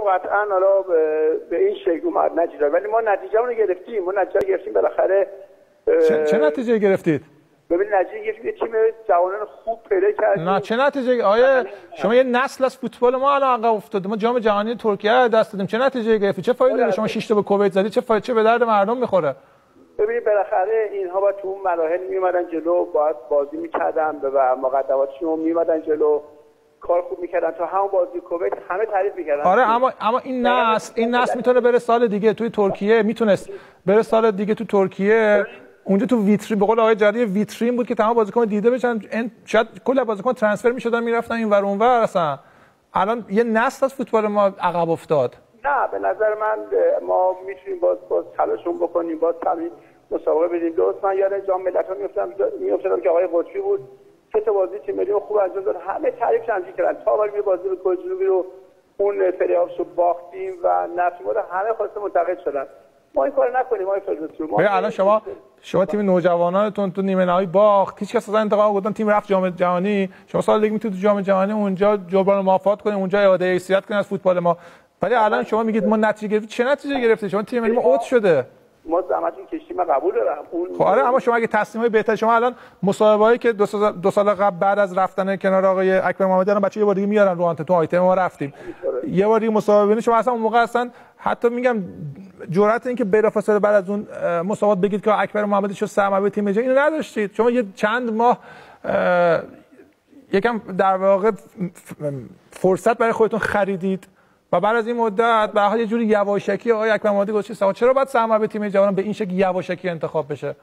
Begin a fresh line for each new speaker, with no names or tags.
قطعا حالا به این شکل اومد نتیجه ولی ما نتیجه رو گرفتیم. ما نتیجه گرفتیم بالاخره
چه, چه نتیجه گرفتید؟
ببین نتیجه گرفتیم تیم جوانان خوب پیدا کردیم.
نه چه نتیجه آیا شما یه نسل از فوتبال ما الان عقب افتاده. ما جام جهانی ترکیه دست دادیم. چه نتیجه گرفتید؟ چه فایده داره؟ شما 6 تا به کویت زدید چه فایده چه به درد مردم می‌خوره؟
ببینید بالاخره اینها با تو اون مراحل میومدن جلو باید بازی می‌کردن و مقدماتشون میومدن جلو. کار خوب می‌کردن. تا همون بازی کویت همه تعریف می‌کردن.
آره اما اما این نسل این نسل می‌تونه بره سال دیگه توی ترکیه. می‌تونست بره سال دیگه تو ترکیه. اونجا تو ویترین به قول آقای جدی ویترین بود که تمام بازیکن دیده بشن. شاید کل بازیکن ترانسفر می‌شدن می‌رفتن این ور اونور اصلا. الان یه نسل از فوتبال ما عقب افتاد.
نه به نظر من ما می‌تونیم باز باز تلاشون بکنیم. باز تمرین مسابقه بدیم. درست من یاد جام ملت‌ها میافتم میافتادم که آقای قطبی بود. سه تا بازی تیم ملی خوب انجام داد همه تعریف چندی کردن. تا ولی بازی به کره رو اون پلی‌آفش رو باختیم و نفی همه خواسته منتقد شدن. ما این کار نکنیم ما
این الان شما شما تیم نوجوانانتون تو نیمه نهایی باخت. هیچ کس از انتقام گفتن تیم رفت جام جهانی. شما سال دیگه می‌تونید تو جام جهانی اونجا جبران موافقت کنید اونجا اعاده حیثیت کنید از فوتبال ما. ولی الان شما میگید ما نتیجه گرفتیم. چه نتیجه گرفتید شما تیم ملی ما اوت شده.
ما زحمتون کشیم من قبول دارم. اون
خب آره اما شما اگه تصمیم بهتر شما الان مصاحبه‌ای که دو سال, دو سال قبل بعد از رفتن کنار آقای اکبر محمدی الان بچه یه بار دیگه میارن رو آنت تو آیتم ما رفتیم. یه بار دیگه مصاحبه شما اصلا اون موقع اصلا حتی میگم جرأت این که بلافاصله بعد از اون مسابقات بگید که اکبر محمدی شو سرمربی تیم ملی اینو نداشتید. شما یه چند ماه یکم در واقع فرصت برای خودتون خریدید. و بعد از این مدت به حال یه جوری یواشکی آقای اکبر محمدی گفت چرا باید سرمربی تیم جوان به این شکل یواشکی انتخاب بشه؟